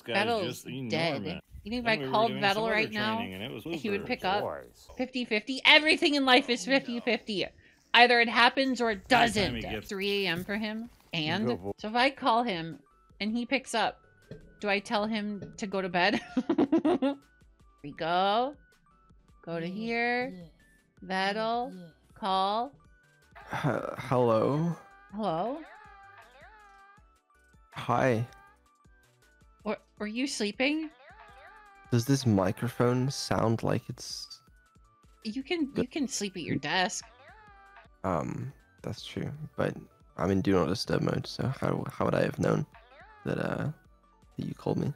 This guy's Vedal's just dead. You think if Then I we called doing Vedal right now, training, and it was he would pick up Boys. 50 50? Everything in life is 50 50. Either it happens or it doesn't. he gets- 3 a.m. for him. And so if I call him and he picks up, do I tell him to go to bed? we go. Go to here. Vedal. Call. H- hello. Hello? Hi. Were you sleeping? Does this microphone sound like it's You can you can sleep at your desk. um that's true, but I'm in do not disturb mode, so how how would I have known that uh that you called me?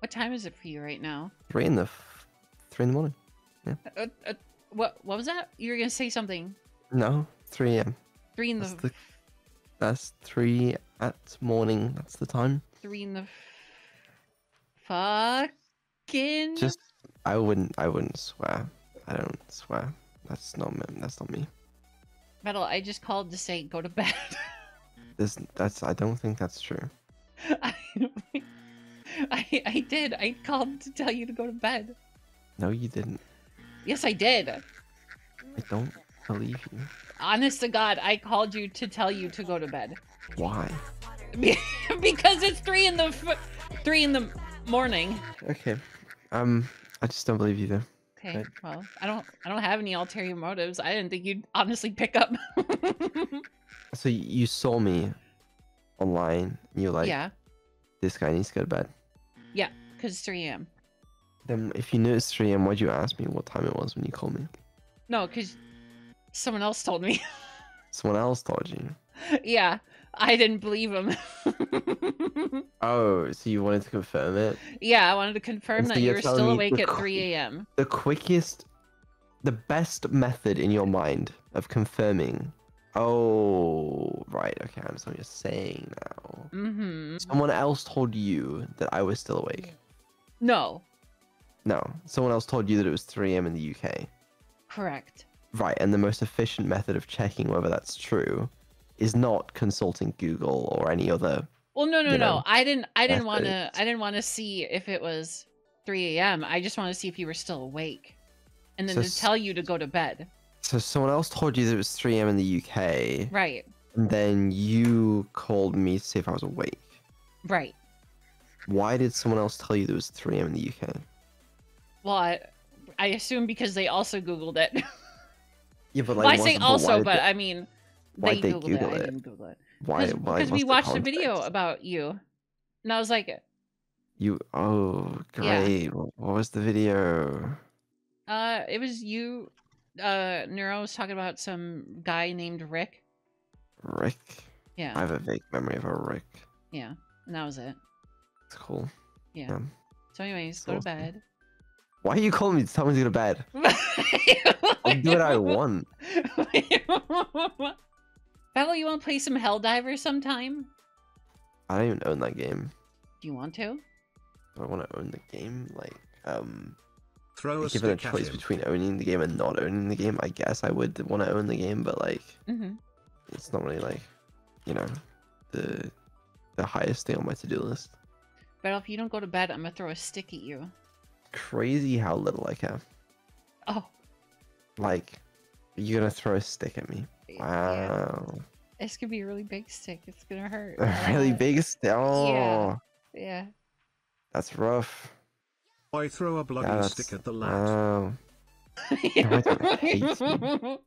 What time is it for you right now? Three in the f- three in the morning. Uh, uh, what what was that? You were gonna say something. No, three a.m. Three in That's the the that's three at morning. That's the time. three in the fucking Just I wouldn't I wouldn't swear. I don't swear. That's not me. That's not me. metal. I just called to say go to bed. This that's I don't think that's true. I, I I did. I called to tell you to go to bed. No, you didn't. Yes, I did. I don't believe you. Honest to God, I called you to tell you to go to bed Why? because it's three in the f- three in the morning. Okay. Um, I just don't believe you though. Okay, Right. well, I don't I don't have any ulterior motives. I didn't think you'd honestly pick up. So you saw me online. And you're like, yeah, this guy needs to go to bed. Yeah, because it's 3 a.m. Then if you knew it's 3 a.m., why'd you ask me what time it was when you called me? No, because someone else told me. Someone else told you. yeah, I didn't believe him. Oh, so you wanted to confirm it? yeah, I wanted to confirm so that you you're were still awake at 3 a.m. The quickest, the best method in your mind of confirming. Oh, right. Okay, I understand what you're saying now. Mm-hmm. Someone else told you that I was still awake. No, No, someone else told you that it was 3 a.m. in the UK. correct. Right, and the most efficient method of checking whether that's true is not consulting Google or any other. Well, no, no, no. know, I didn't. I didn't want to. I didn't want to see if it was 3 a.m. I just want to see if you were still awake, and then So to tell you to go to bed. So someone else told you that it was 3 a.m. in the UK, Right. and then you called me to see if I was awake. Right. Why did someone else tell you that it was 3 a.m. in the UK? Well, I, I assume because they also Googled it. Yeah, but well, I like, say also, but they- I mean, why'd they Googled Google it. I didn't Google it. why? Because why? we watched a video about you, and I was like, You. Oh, great. What, what was the video? uh, it was you. Uh, Neuro was talking about some guy named Rick. Rick. Yeah, I have a vague memory of a Rick. yeah, and that was it. It's cool. Yeah. Yeah. So, anyways, go to bed. Why are you calling me to tell me to go to bed? I'll do what I want. Vedal, you want to play some Helldivers sometime? I don't even own that game. Do you want to? Do I want to own the game? Like, um, Throw a given a choice him. between owning the game and not owning the game, I guess I would want to own the game, but like, Mm-hmm. it's not really like, you know, the the highest thing on my to-do list. Vedal, if you don't go to bed, I'm gonna throw a stick at you. Crazy how little I care. Oh. Like, you're gonna throw a stick at me? Yeah. Wow. It's gonna be a really big stick. It's gonna hurt. A really big stick. Oh, Yeah. yeah. that's rough. I throw a bloody Yeah, stick at the lad. Oh. Wow. I don't hate